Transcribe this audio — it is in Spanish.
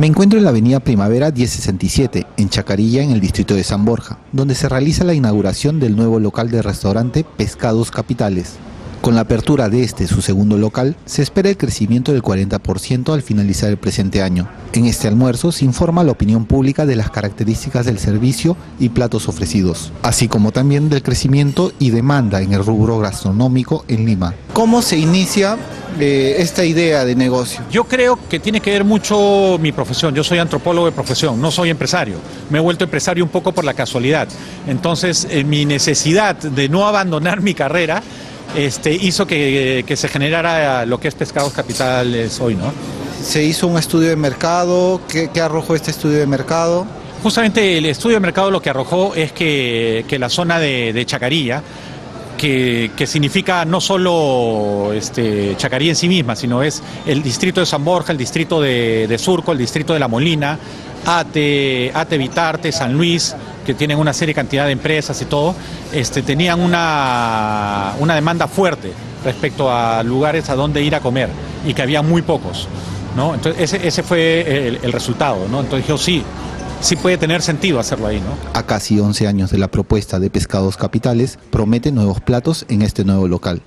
Me encuentro en la avenida Primavera 1067, en Chacarilla, en el distrito de San Borja, donde se realiza la inauguración del nuevo local de restaurante Pescados Capitales. Con la apertura de este, su segundo local, se espera el crecimiento del 40% al finalizar el presente año. En este almuerzo se informa a la opinión pública de las características del servicio y platos ofrecidos, así como también del crecimiento y demanda en el rubro gastronómico en Lima. ¿Cómo se inicia eh, esta idea de negocio? Yo creo que tiene que ver mucho mi profesión. Yo soy antropólogo de profesión, no soy empresario. Me he vuelto empresario un poco por la casualidad. Entonces, eh, mi necesidad de no abandonar mi carrera este, hizo que, se generara lo que es Pescados Capitales hoy, ¿no? Se hizo un estudio de mercado. ¿Qué, arrojó este estudio de mercado? Justamente el estudio de mercado lo que arrojó es que, la zona de, Chacarilla, que, significa no solo este, Chacarilla en sí misma, sino es el distrito de San Borja, el distrito de Surco, el distrito de La Molina, ATE, ATE Vitarte, San Luis, que tienen una serie cantidad de empresas y todo, este, tenían una, una demanda fuerte respecto a lugares a donde ir a comer y que había muy pocos. ¿no? Entonces ese, ese fue el, resultado. ¿no? Entonces yo sí, sí puede tener sentido hacerlo ahí. ¿no? A casi 11 años de la propuesta de Pescados Capitales, promete nuevos platos en este nuevo local.